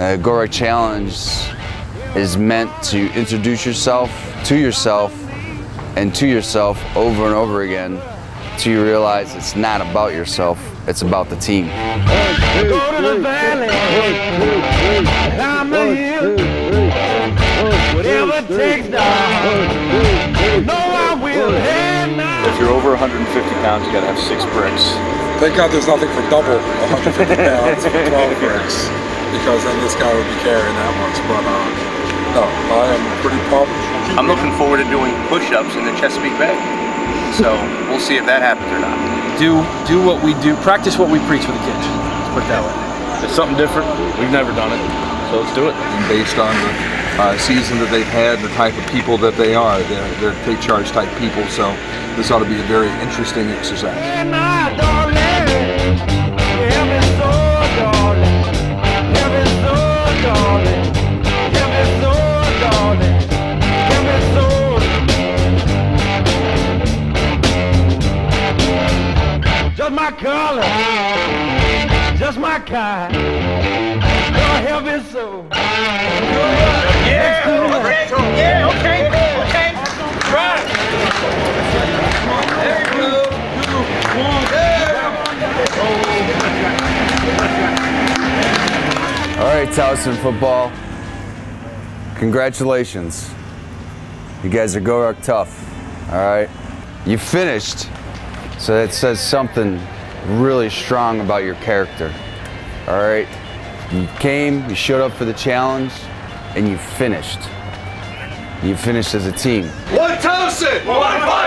Uh, GORUCK Challenge is meant to introduce yourself to yourself and to yourself over and over again till you realize it's not about yourself, it's about the team. Climb the hill, whatever it takes, dog. No, I will. Hey. If you're over 150 pounds, you gotta have six bricks. Thank God there's nothing for double 150 pounds for 12 bricks, because then this guy would be carrying that much. But uh, no, I am pretty pumped. I'm looking forward to doing push-ups in the Chesapeake Bay. So we'll see if that happens or not. do do what we do, practice what we preach with the kids. Let's put it that way. It's something different. We've never done it, so let's do it. based on the uh, season that they've had, the type of people that they are. They're, they're take charge type people, so this ought to be a very interesting exercise. Just my color. Just my kind. Lord, help me so. Yeah, okay, yeah, okay, okay. Right. All right, Towson football. Congratulations. You guys are GORUCK tough. All right. You finished. So that says something really strong about your character. All right. You came, you showed up for the challenge, and you finished. You finished as a team. One Towson! One fight!